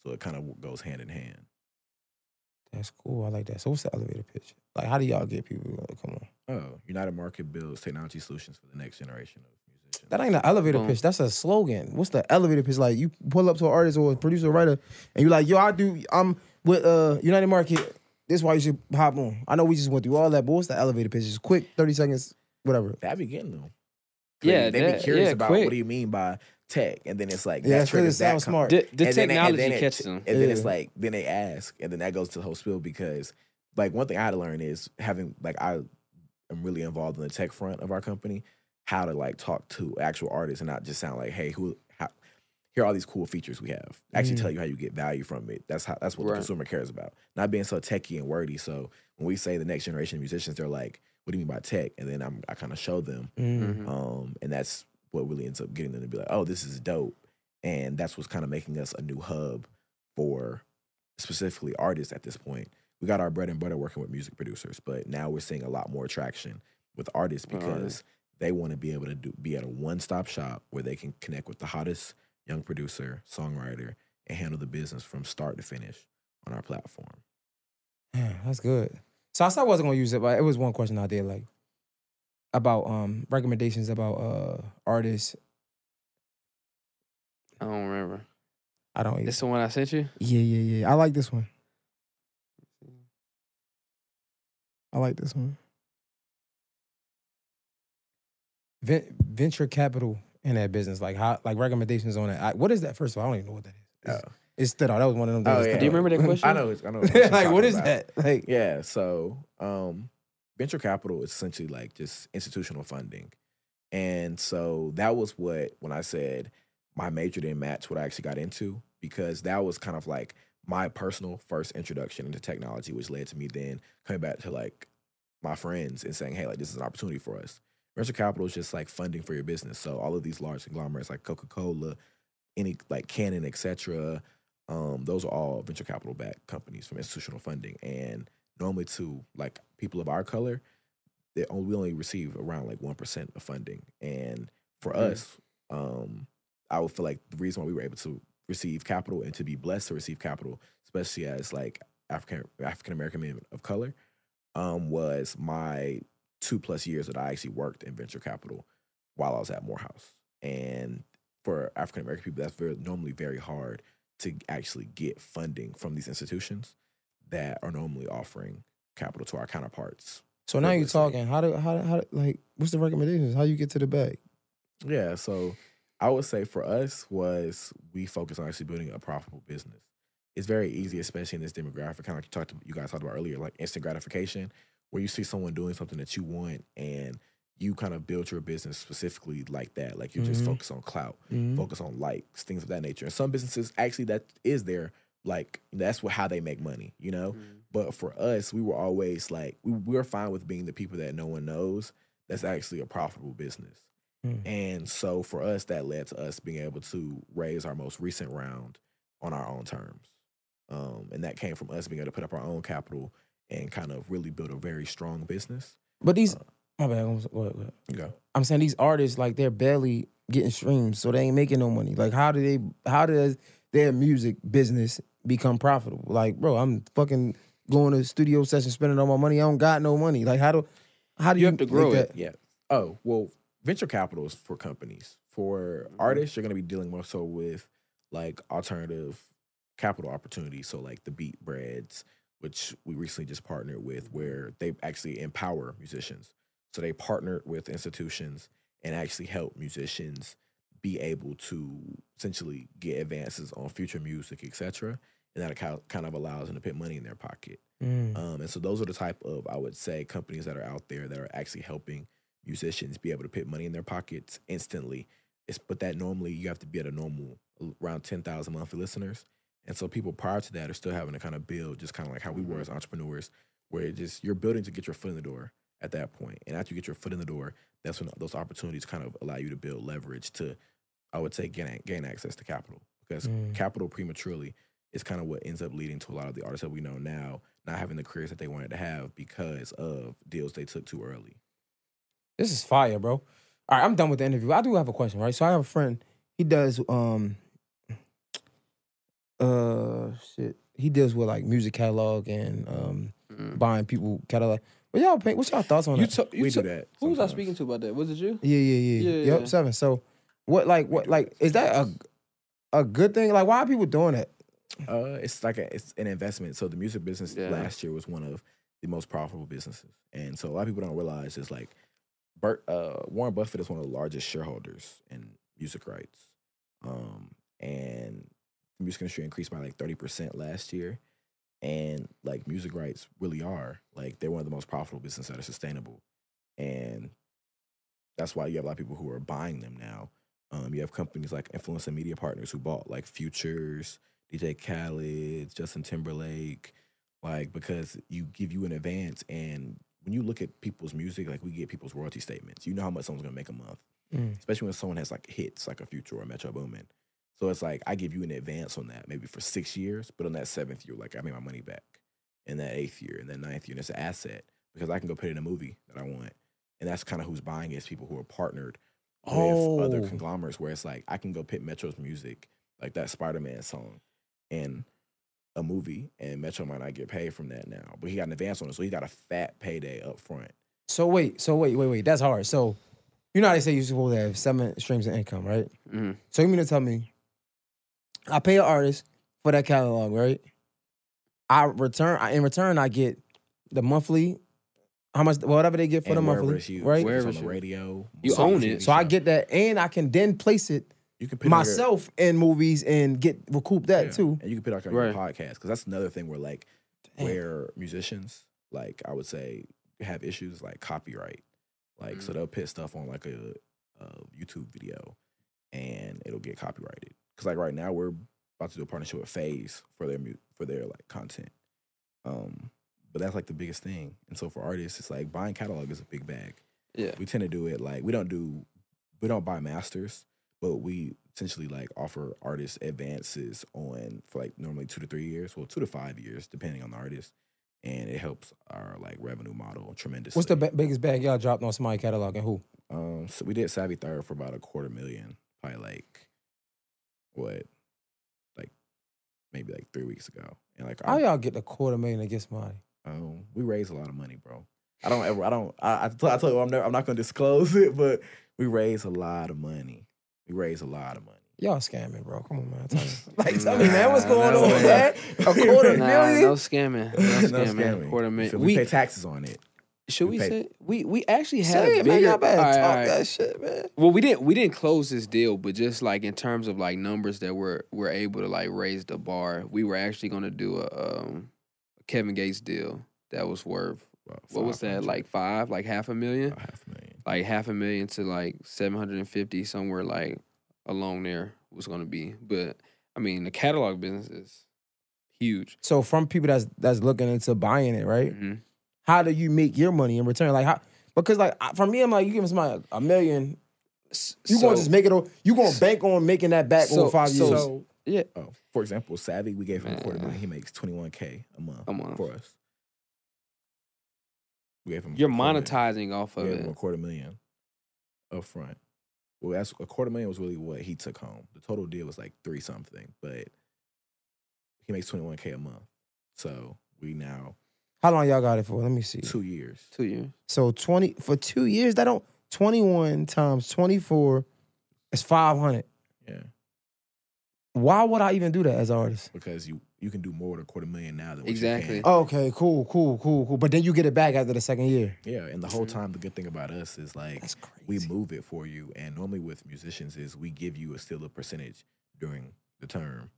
so it kind of goes hand in hand. That's cool. I like that. So what's the elevator pitch? Like how do y'all get people to come on? Oh, United Market builds technology solutions for the next generation of musicians. That ain't an elevator Boom. pitch. That's a slogan. What's the elevator pitch? Like you pull up to an artist or a producer or writer and you're like, yo, I do I'm with uh United Market. This is why you should hop on. I know we just went through all that, but what's the elevator pitch? Just quick, 30 seconds, whatever. that be getting them. Yeah, they, they that- be curious yeah, about quick. what do you mean by tech, and then it's like Yeah, that it's 'cause it triggers that sounds com- smart. The, the and then it- and technology then it- catches them. And then it's like then they ask, and then that goes to the whole spiel because like one thing I had to learn is having like I am really involved in the tech front of our company, how to like talk to actual artists and not just sound like, hey, who how here are all these cool features we have. Actually Mm. tell you how you get value from it. That's how that's what the consumer cares about. Not being so techy and wordy. So when we say the next generation of musicians, they're like, what do you mean by tech? And then I'm I kind of show them. Mm. Mhm. Um, and that's what really ends up getting them to be like, oh, this is dope. And that's what's kind of making us a new hub for specifically artists at this point. We got our bread and butter working with music producers, but now we're seeing a lot more traction with artists Alright. because they want to be able to do, be at a one stop shop where they can connect with the hottest young producer, songwriter, and handle the business from start to finish on our platform. Yeah, that's good. So I said I wasn't gonna use it, but it was one question I did like about um recommendations about uh artists. I don't remember. I don't. This the one I sent you? Yeah, yeah, yeah. I like this one. I like this one. Venture capital in that business, like how, like recommendations on it. I, what is that? First of all, I don't even know what that is. It's, Oh. it stood out. That was one of them. that Oh, yeah. Do you remember that <laughs> question? I know. it's- I know. <laughs> what you're like, what talking is about. that? Like, Yeah, so um, venture capital is essentially like just institutional funding. And so that was what, when I said my major didn't match what I actually got into, because that was kind of like my personal first introduction into technology, which led to me then coming back to like my friends and saying, hey, like this is an opportunity for us. Venture capital is just like funding for your business. So all of these large conglomerates like Coca Cola, any like Canon, etc. Um, those are all venture capital backed companies from institutional funding. And normally, to like people of our color, they only, we only receive around like one percent of funding. And for Mhm. us, um, I would feel like the reason why we were able to receive capital and to be blessed to receive capital, especially as like African African American men of color, um, was my two plus years that I actually worked in venture capital while I was at Morehouse. And for African American people, that's very normally very hard to actually get funding from these institutions that are normally offering capital to our counterparts. so now you're talking. How do how how like what's the recommendations? How you get to the bag? Yeah, so I would say for us was we focus on actually building a profitable business. It's very easy, especially in this demographic, kind of like you talked, you guys talked about earlier, like instant gratification, where you see someone doing something that you want and you kind of build your business specifically like that. Like you're just focus on clout, Mhm. focus on likes, things of that nature. And some businesses actually that is their like that's what how they make money, you know. Mm-hmm. But for us, we were always like we, we were fine with being the people that no one knows. That's actually a profitable business. Mm. And so for us, that led to us being able to raise our most recent round on our own terms. Um, and that came from us being able to put up our own capital and kind of really build a very strong business. But these, my bad. I'm, go ahead, go ahead. You know, I'm saying these artists like they're barely getting streams, so they ain't making no money. Like how do they? How does their music business become profitable? Like, bro, I'm fucking going to studio sessions, spending all my money. I don't got no money. Like, how do? How do You you, have to make grow that- it. yeah. Oh well, venture capital is for companies. For artists, you're going to be dealing more so with like alternative capital opportunities. So like the beatBreads, which we recently just partnered with, where they actually empower musicians. So they partnered with institutions and actually help musicians be able to essentially get advances on future music, etc. And that kind of allows them to put money in their pocket. Mm. Um, and so those are the type of I would say companies that are out there that are actually helping musicians be able to put money in their pockets instantly. It's but that normally you have to be at a normal around ten thousand monthly listeners, and so people prior to that are still having to kind of build, just kind of like how we were as entrepreneurs, where just you're building to get your foot in the door at that point. point, and after you get your foot in the door, that's when those opportunities kind of allow you to build leverage to, I would say, gain gain access to capital because Mm. capital prematurely is kind of what ends up leading to a lot of the artists that we know now not having the careers that they wanted to have because of deals they took too early. This is fire, bro. All right, I'm done with the interview. I do have a question, right? So I have a friend. He does um uh shit. He deals with like music catalog and um Mm. buying people catalog. What y'all pay, what's y'all thoughts on You, that? to, you we to- do that. Who was I speaking to about that? Was it you? yeah, yeah, yeah, Yeah, Yep, yeah. seven. So what like what like is that a a good thing? Like why are people doing that? Uh, it's like a, it's an investment. So the music business Yeah. last year was one of the most profitable businesses, and so a lot of people don't realize is like, Bert, uh, Warren Buffett is one of the largest shareholders in music rights, um, and the music industry increased by like thirty percent last year, and like music rights really are like they're one of the most profitable businesses that are sustainable, and that's why you have a lot of people who are buying them now. Um, you have companies like Influence and Media Partners who bought like Futures, DJ Khaled, Justin Timberlake, like because you give you an advance and when you look at people's music, like we get people's royalty statements, you know how much someone's gonna make a month. Mm. Especially when someone has like hits like a Future or Metro Boomin. So it's like I give you an advance on that, maybe for six years, but on that seventh year, like I made my money back. In that eighth year, and that ninth year, and it's an asset because I can go put it in a movie that I want. And that's kind of who's buying it, is people who are partnered with other Oh. conglomerates where it's like I can go pit Metro's music, like that Spider Man song, in a movie, and Metro might not get paid from that now, but he got an advance on it, so he got a fat payday up front. So wait, so wait, wait, wait. That's hard. So you know how they say you're supposed to have seven streams of income, right? Mhm. So you mean to tell me I pay an artist for that catalog, right? I return I, in return I get the monthly how much whatever they get for and the monthly, it's used, right? if it's on the radio, You so own it. So I get that and I can then place it you can put it on your- myself in movies and get recoup that yeah, too. and you can put it like on Right. your podcast because that's another thing where like Damn. where musicians like I would say have issues like copyright, like so Mm. they'll put stuff on like a, a YouTube video and it'll get copyrighted. Because like right now we're about to do a partnership with Phase for their mu- for their like content. Um, but that's like the biggest thing. And so for artists, it's like buying catalog is a big bag. Yeah. We tend to do it like we don't do we don't buy masters, but we essentially like offer artists advances on for like normally two to three years, well two to five years depending on the artist, and it helps our like revenue model tremendously. What's the biggest bag y'all dropped on somebody catalog and who? Um, so we did Savvy Third for about a quarter million, probably like what, like maybe like three weeks ago, and like How our- y'all get a quarter million against get somebody? Um, we raise a lot of money, bro. I don't ever. I don't. I, I, told, I told you I'm never. I'm not going to disclose it, but we raise a lot of money. We raise a lot of money. Y'all scamming, bro. Come on, man. Tell me. <laughs> like, tell me, man, what's going no on, way. man? A <laughs> quarter Nah, million? no scamming. No <laughs> No scamming. Quarter You million. feel me? We, we pay taxes on it. should we we say we we actually had Say a it, man. bigger. Y'all better All right, talk all right. that shit, man. Well, we didn't we didn't close this deal, but just like in terms of like numbers that we're we're able to like raise the bar, we were actually gonna do a um a Kevin Gates deal that was worth About what was that like five like half a million about half a million. like half a million to like seven hundred and fifty somewhere like along there was gonna be, but I mean the catalog business is huge. So from people that's that's looking into buying it, right? Mhm. How do you make your money in return? Like how? Because like for me, I'm like you give somebody a million, S- you gonna just make it. o- You gonna bank on making that back So- over five so- years? So Yeah. Oh, for example, Savvy, we gave him a quarter Man. million. He makes twenty one k a month. for us. We gave him. You're a million. monetizing off We of gave him a quarter million up front. Well, that's a quarter million was really what he took home. The total deal was like three something, but he makes twenty one k a month. So we now How long y'all got it for? Let me see. two years. Two years. So twenty for two years. That don't twenty one times twenty four is five hundred. Yeah, Why would I even do that as an artist? because you you can do more with a quarter million now than what Exactly. You can. Okay, cool, cool, cool, cool. But then you get it back after the second year. Yeah, and the whole Mhm. time the good thing about us is like we move it for you. And normally with musicians is we give you a still a percentage during the term,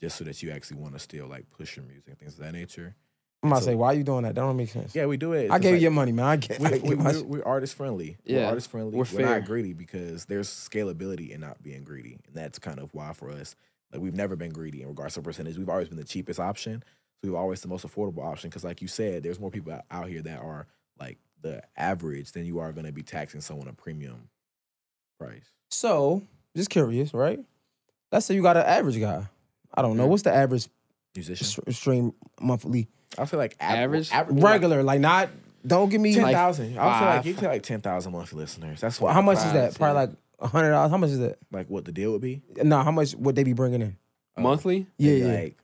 just so that you actually want to still like push your music, things of that nature. I'm about to so- say, why are you doing that? That don't make sense. Yeah, we do it. I gave like- you your money, man. I get, We, we, <laughs> are we're artist friendly. Yeah, we're artist friendly. we're We're, fair. not greedy because there's scalability in not being greedy, and that's kind of why for us, like we've never been greedy in regards to percentage. We've always been the cheapest option, so we've always the most affordable option. Because like you said, there's more people out- out here that are like the average than you are going to be taxing someone a premium price. So, just curious, right? Let's say you got an average guy. I don't know. What's the average Musician, s- stream monthly? I'll say like Average? average, Regular, like not. Don't give me ten like. I'll say like five. you can say like ten thousand monthly listeners. That's Well, what how much is that? Probably yeah. like a hundred dollars. How much is that? like what the deal would be. No, how much would they be bringing in? Uh, Monthly? Yeah, yeah. Like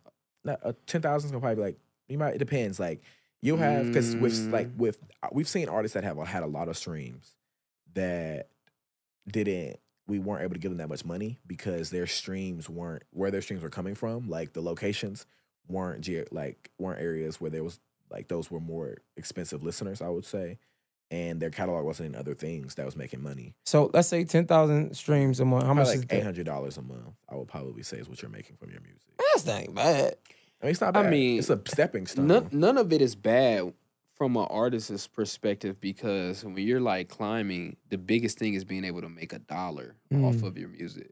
no, uh, ten thousand is gonna probably be like you might. It depends. Like you'll have because with Mm. like with uh, we've seen artists that have had a lot of streams that didn't. We weren't able to give them that much money because their streams weren't where their streams were coming from. Like the locations weren't ge- like weren't areas where there was like those were more expensive listeners. I would say. And their catalog wasn't in other things that was making money. So let's say ten thousand streams a month. How much Probably is like eight that? dollars a month. I would probably say is what you're making from your music. That's not bad. I mean, it's not bad. I mean, it's a stepping stone. None, none of it is bad from an artist's perspective because when you're like climbing, the biggest thing is being able to make a dollar off Mm. of your music.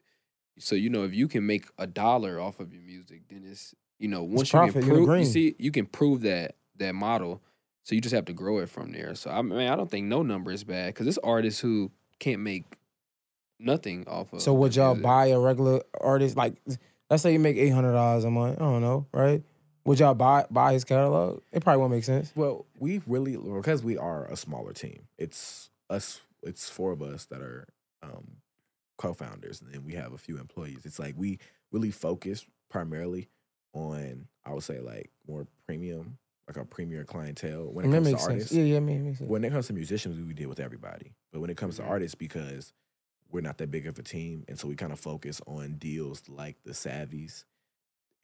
So you know, if you can make a dollar off of your music, then it's you know once you profit, can prove you see you can prove that that model. So you just have to grow it from there. So I mean, I don't think no number is bad because there's artists who can't make nothing off of. So would y'all music. buy a regular artist? Like, let's say you make eight hundred dollars a month. I don't know, right? Would y'all buy buy his catalog? It probably won't make sense. Well, we really because we are a smaller team. It's us. It's four of us that are um, co-founders, and then we have a few employees. It's like we really focus primarily on I would say like more premium, like a premier clientele when it that comes to sense. artists. Yeah, yeah, man, makes sense. When it comes to musicians, we deal with everybody. But when it comes to artists, because we're not that big of a team, and so we kind of focus on deals like the Savvies,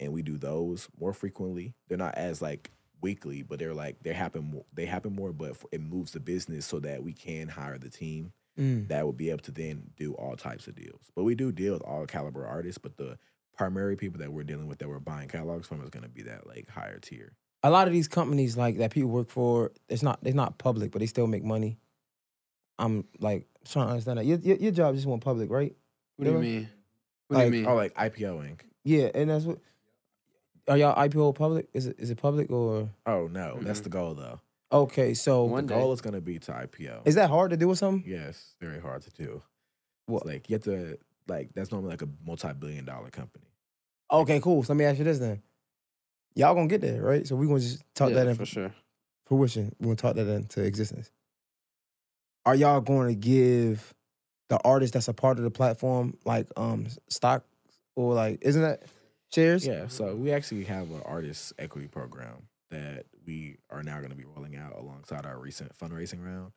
and we do those more frequently. They're not as like weekly, but they're like they happen. More, they happen more, but it moves the business so that we can hire the team Mm. that will be able to then do all types of deals. But we do deal with all caliber artists, but the primary people that we're dealing with that we're buying catalogs from is going to be that like higher tier. A lot of these companies like that people work for, it's not they're not public, but they still make money. I'm like trying to understand that. Your your, your job just went public, right? What do you mean? What Like- do you mean? Oh, like IPOing. Yeah, and that's what. Are y'all IPO public? Is it is it public or Oh no, that's Mhm. the goal though. okay? So One the day. goal is going to be to IPO. is that hard to do with something? Yes, very hard to do. What? It's like you have to like that's normally like a multi-billion dollar company. Okay, cool. So let me ask you this then. Y'all gonna get there, right? So we gonna just talk yeah, that in for sure. fruition. We're gonna talk that into existence. Are y'all going to give the artist that's a part of the platform like um stock or like isn't that shares? Yeah, so we actually have an artist equity program that we are now going to be rolling out alongside our recent fundraising round.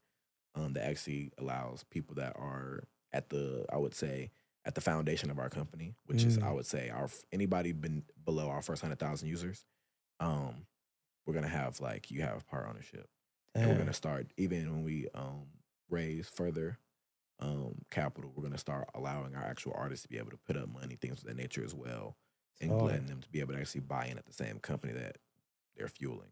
Um, that actually allows people that are at the, I would say, at the foundation of our company, which is, Mm. I would say, our anybody been below our first hundred thousand users. Um, we're gonna have like you have part ownership. and we're gonna start even when we um raise further um capital we're gonna start allowing our actual artists to be able to put up money things of that nature as well and Solid. letting them to be able to actually buy in at the same company that they're fueling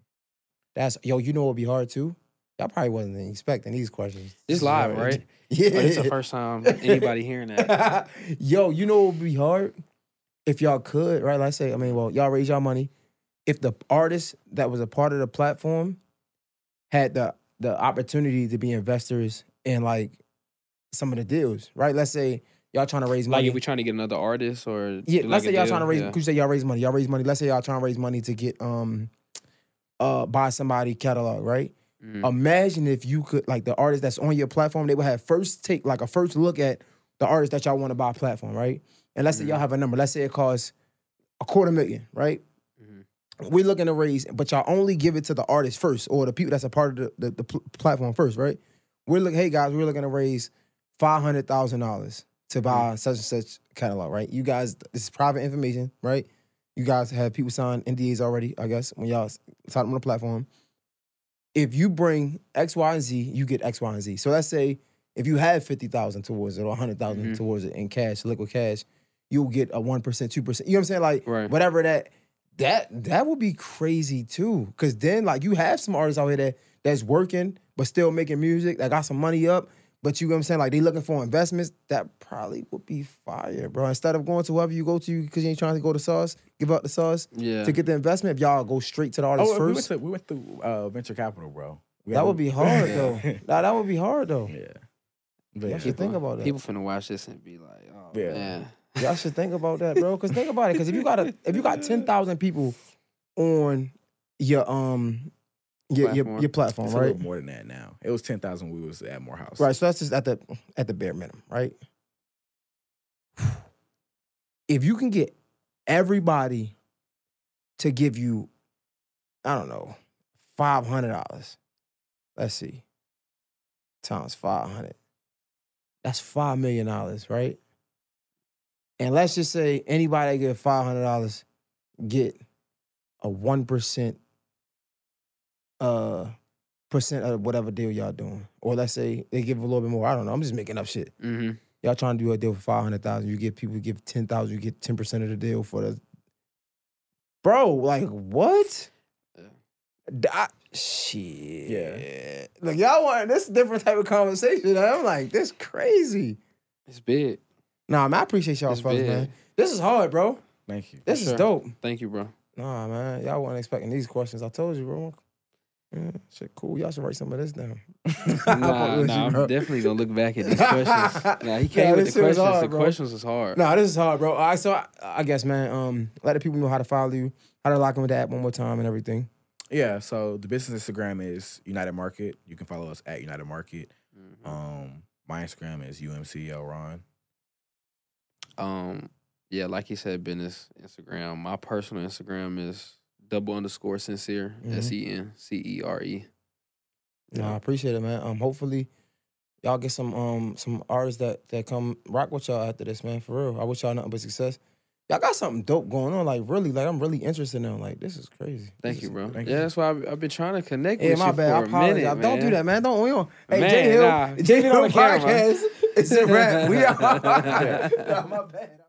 That's yo. You know what'd be hard too. Y'all probably wasn't expecting these questions. It's live, right? <laughs> Yeah. But it's the first time anybody hearing that. <laughs> Yo, you know what would be hard? If y'all could, right? Let's say, I mean, well, y'all raise y'all money. If the artist that was a part of the platform had the the opportunity to be investors in like some of the deals, right? Let's say y'all trying to raise Like money. if we trying to get another artist or yeah, let's like say y'all deal? trying to raise. Yeah. Could you say y'all raise money? Y'all raise money. Let's say y'all trying to raise money to get um, uh, buy somebody catalog, right? Mhm. Imagine if you could like the artist that's on your platform, they would have first take like a first look at the artist that y'all want to buy platform, right? And let's say y'all mm-hmm. have a number. Let's say it costs a quarter million, right? Mm-hmm. We're looking to raise, but y'all only give it to the artist first, or the people that's a part of the, the, the pl- platform first, right? We're looking, hey guys, we're looking to raise five hundred thousand dollars to buy mm. such and such catalog, right? You guys, this is private information, right? You guys have people sign NDAs already, I guess, when y'all sign them on the platform. If you bring X, Y, and Z, you get X, Y, and Z. So let's say if you have fifty thousand towards it or hundred Mhm. towards it in cash, liquid cash, you'll get a one percent, two percent. You know what I'm saying? Like Right. whatever that that that would be crazy too. Cause then like you have some artists out here that that's working but still making music that got some money up. But you know what I'm saying? Like they looking for investments. That probably would be fire, bro. Instead of going to whoever you go to because you ain't trying to go to sauce, give up the sauce Yeah. to get the investment. If y'all go straight to the artist Oh, we went, first, to, we went through uh, venture capital, bro. We that would be hard <laughs> though. Nah, that would be hard though. yeah. But Y'all yeah. should think about that. People finna watch this and be like, oh Yeah. man. Y'all should think about that, bro. Cause think about it. Cause if you got a if you got <laughs> ten thousand people on your um your your, Platform. your platform, It's a right? little more than that now. It was ten thousand. We was at Morehouse. Right. So that's just at the at the bare minimum, right? If you can get everybody to give you, I don't know, five hundred dollars. Let's see. Times five hundred. That's five million dollars, right? And let's just say anybody that get five hundred dollars get a one percent uh percent of whatever deal y'all doing. Or let's say they give a little bit more. I don't know. I'm just making up shit. Mm-hmm. Y'all trying to do a deal for five hundred thousand. You get people give ten thousand. You get ten percent of the deal for the. Bro, like what? I- shit. Yeah. Like y'all want this different type of conversation. I'm like, this crazy. It's big. Nah, man, I appreciate y'all fellas, man. This is hard, bro. Thank you. This is sure. dope. Thank you, bro. Nah, man, y'all weren't expecting these questions. I told you, bro. Yeah, shit, cool. Y'all should write some of this down. <laughs> Nah, with nah, you, I'm bro. definitely gonna look back at these questions. <laughs> Nah, he came Nah, with the questions. hard, the bro. questions was hard. Nah, this is hard, bro. All right, so I, I guess, man, um, let the people know how to follow you, how to lock in with the app one more time and everything. Yeah. So the business Instagram is United Market. You can follow us at United Market. Mhm. Um, my Instagram is UMCL Ron. Um, yeah, like you said, business Instagram. My personal Instagram is double underscore sincere. Mhm. S E N C E R E. Nah, I appreciate it, man. Um, hopefully, y'all get some um some artists that that come rock with y'all after this, man. For real, I wish y'all nothing but success. Y'all got something dope going on, like really, like I'm really interested in. Like this is crazy. Thank This you, is- bro. Thank yeah, you. that's why I've, I've been trying to connect Yeah, with my you bad. I for a apologize. minute, Don't do that, man. Don't we don't. Hey, Man, Jay Hill, nah. Jay Hill <laughs> on the podcast. It's a wrap. We are. <laughs> nah, my bad.